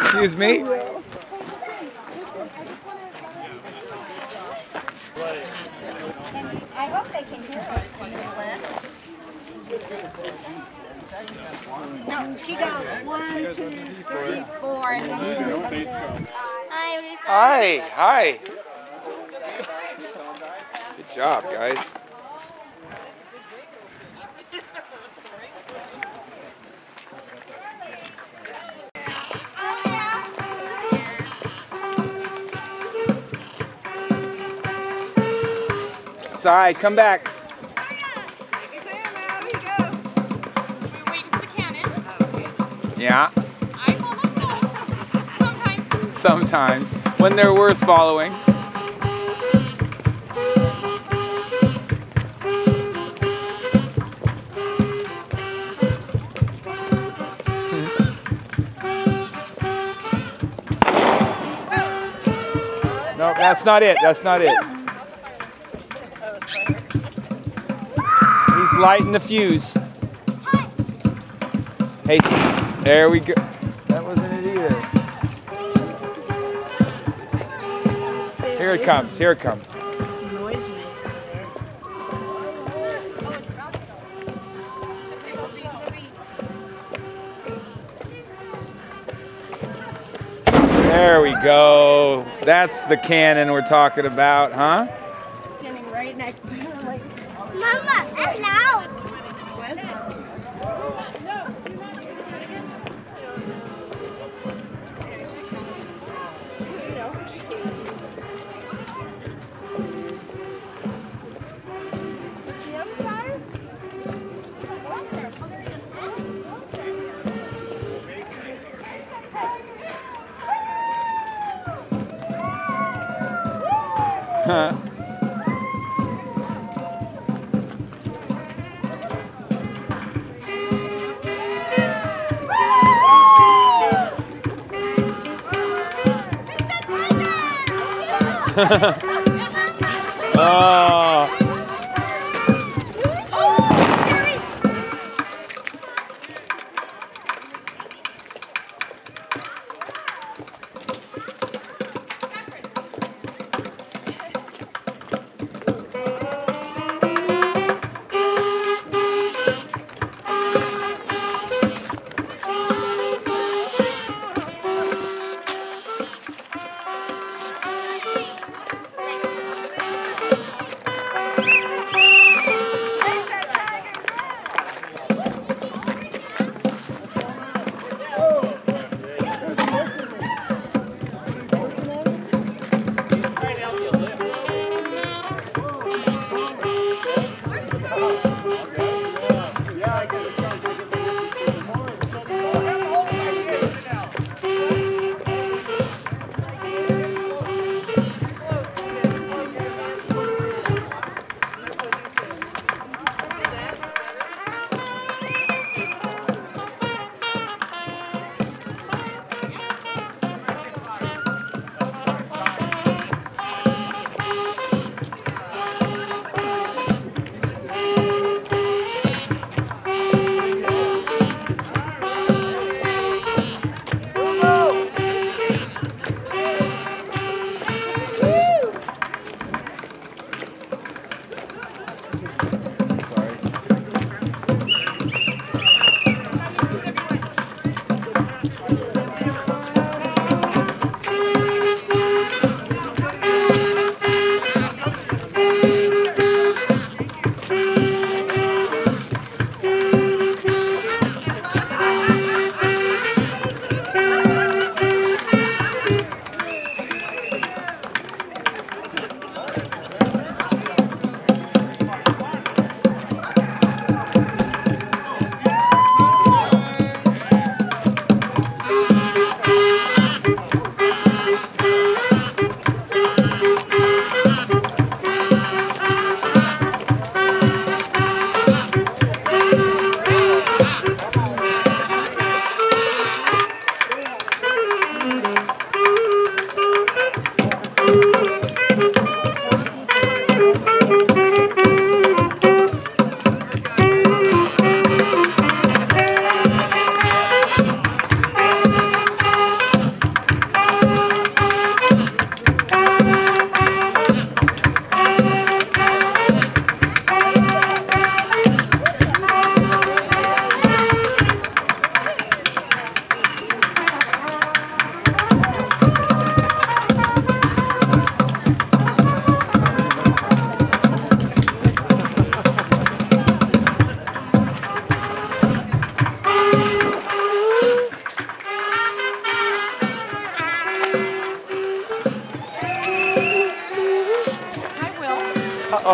Excuse me? I hope they can hear us. No, she goes one, two, three, four, and then. Hi, Hi, hi. Good job, guys. Side, come back. Yeah. Sometimes. sometimes. When they're worth following. No, that's not it. That's not it. He's lighting the fuse. Hey, there we go. That wasn't it either. Here it comes. Here it comes. There we go. That's the cannon we're talking about, huh? Standing right next to her, like. Mama, oh.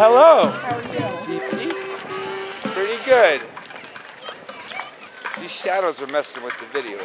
hello. How you? CP. Pretty good. These shadows are messing with the video.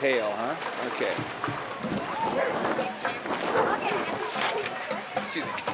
Tail, huh? Okay. Excuse me.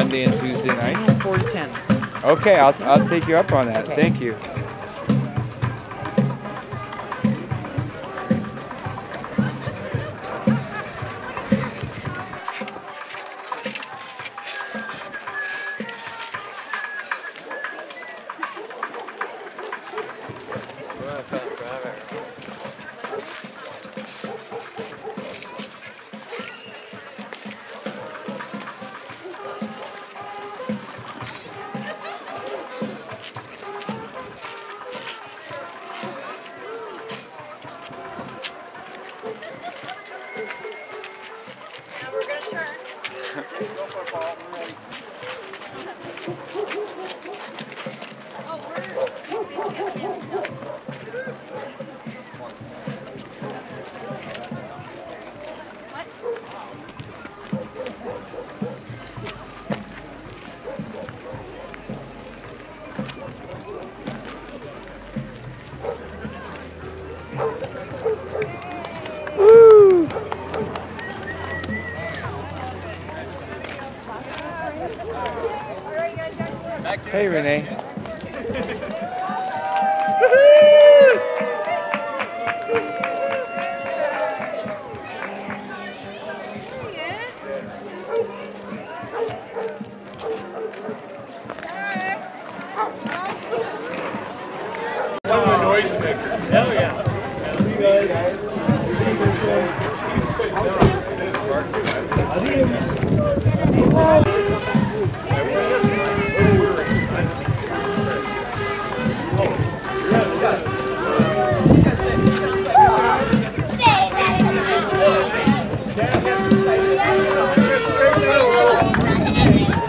Monday and Tuesday nights? Four to ten. Okay, I'll, I'll take you up on that. Okay. Thank you. Now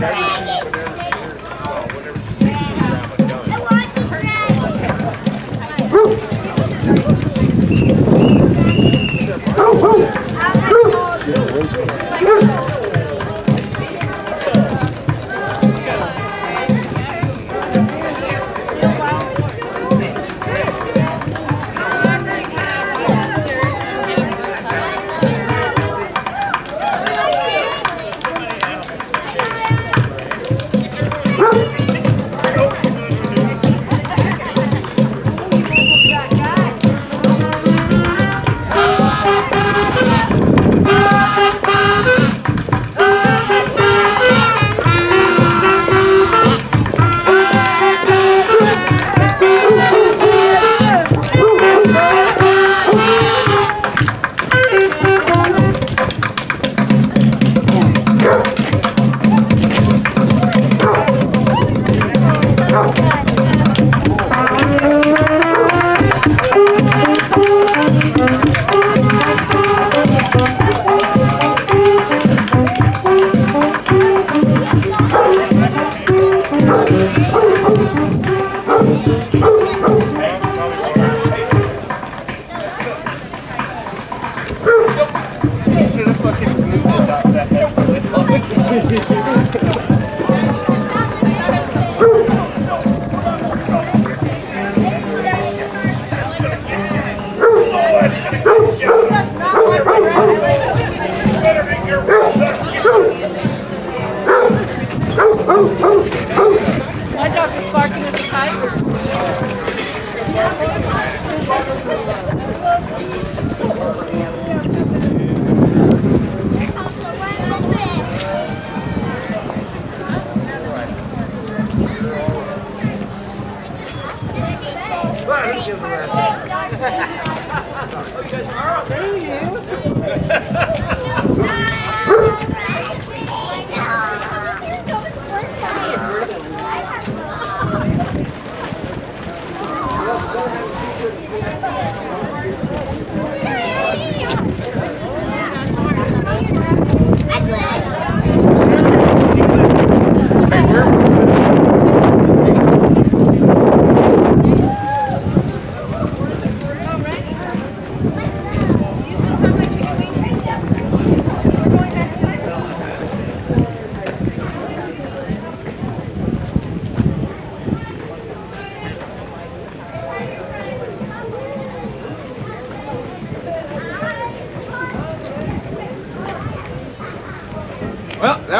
My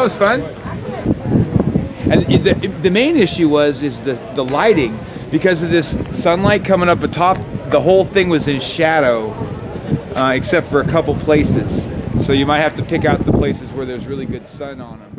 that was fun. And the, the main issue was is the the lighting because of this sunlight coming up atop. The whole thing was in shadow, uh, except for a couple places. So you might have to pick out the places where there's really good sun on them.